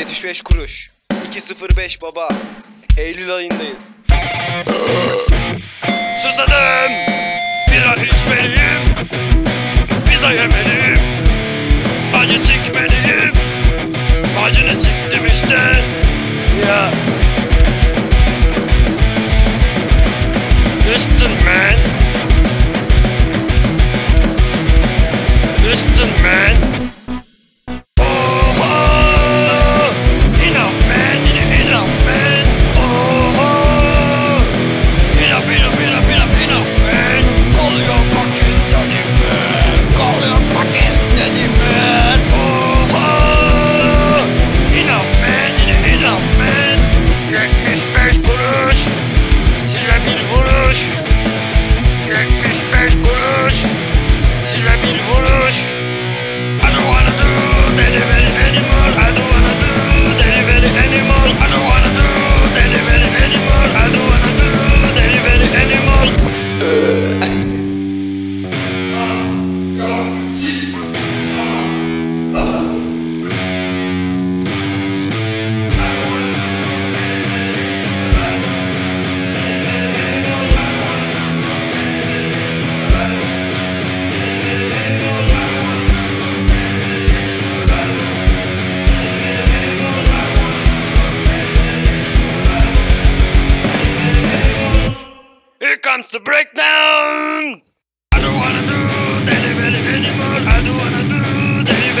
75 kuruş. 205 baba. Eylül ayındayız. Susadım. Bir an içmeliyim. Pizza yemeliyim. Acı çekmeliyim.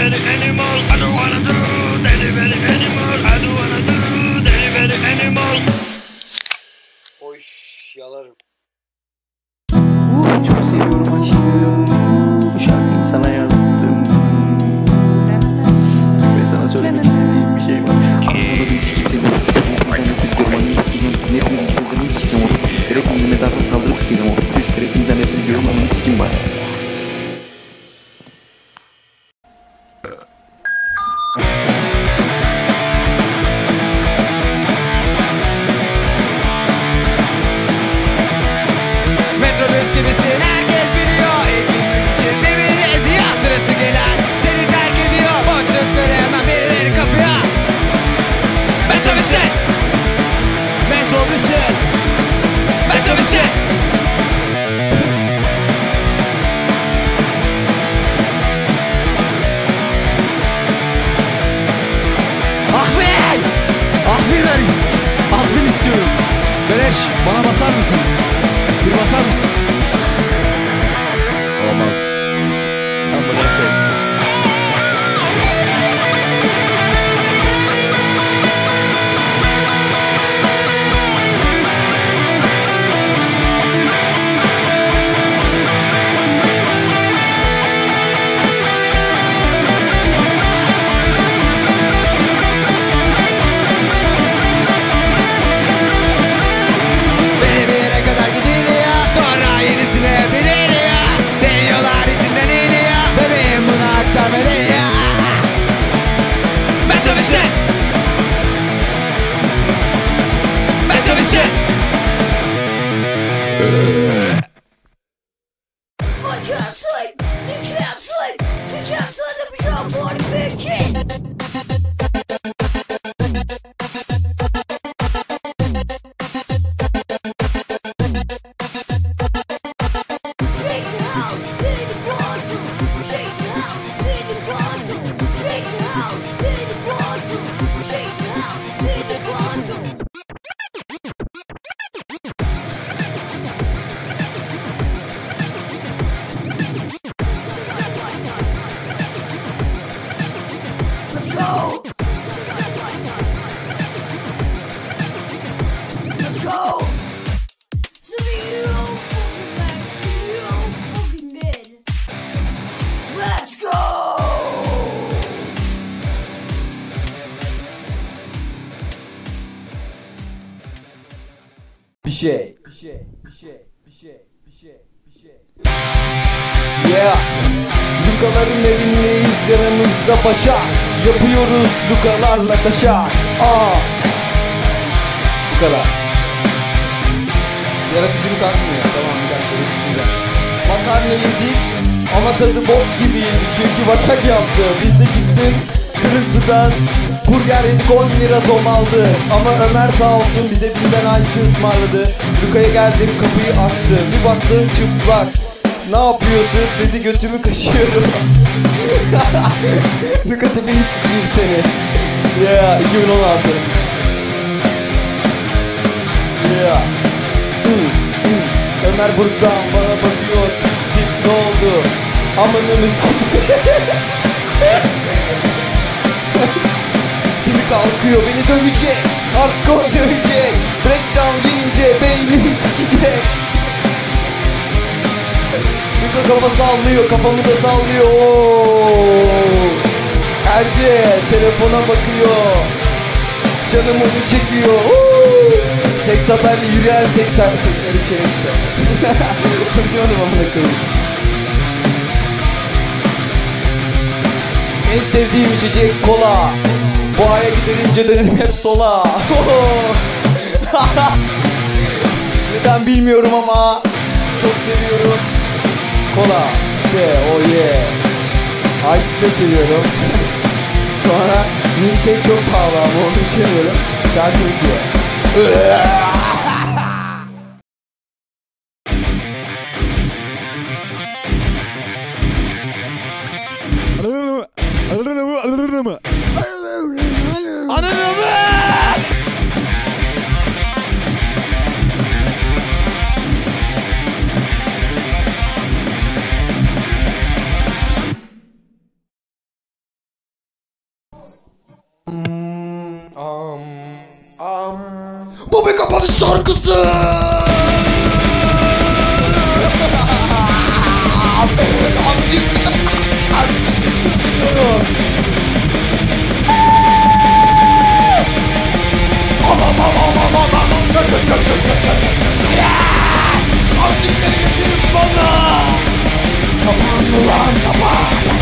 any I don't wanna do, anything. can't sleep. You can't sleep. şey. Bir şey bir şey bir şey bir şey bir şey Yeah Lukaların evindeyiz yanımızda paşa Yapıyoruz lukalarla taşa. Aa Bu kadar. Yaratıcılık artmıyor. Tamam bir dakika bir Makarna yedik ama tadı bok gibiydi. Çünkü başak yaptı. Biz de çıktık gürültüden Burgerin 10 lira dom aldı. Ama Ömer sağ olsun bize birden açtı ısmarladı. Luka'ya geldim kapıyı açtı. Bir baktı çıplak. Ne yapıyorsun? Dedi götümü kaşıyorum. Luka tepeni sikeyim seni. Ya yeah, 2016 Yeah. Mm, mm. Ömer buradan bana bakıyor. Tip ne oldu? Amanını sikeyim Şimdi kalkıyor beni dövecek Hardcore dövecek Breakdown gelince beynimi sikecek kafa sallıyor kafamı da sallıyor. Erce telefona bakıyor Canım onu çekiyor. Seks haberli yürüyen seks seksleri şey işte Konuşamadım amına koyayım En sevdiğim içecek kola. Boğaya giderince dönerim hep sola. Neden bilmiyorum ama Çok seviyorum. Kola işte oh yeah. Ice de seviyorum. Sonra milkshake çok pahalı ama onu içemiyorum. Şarkı bitiyor 몸이 가빠진 샤르크스! I'm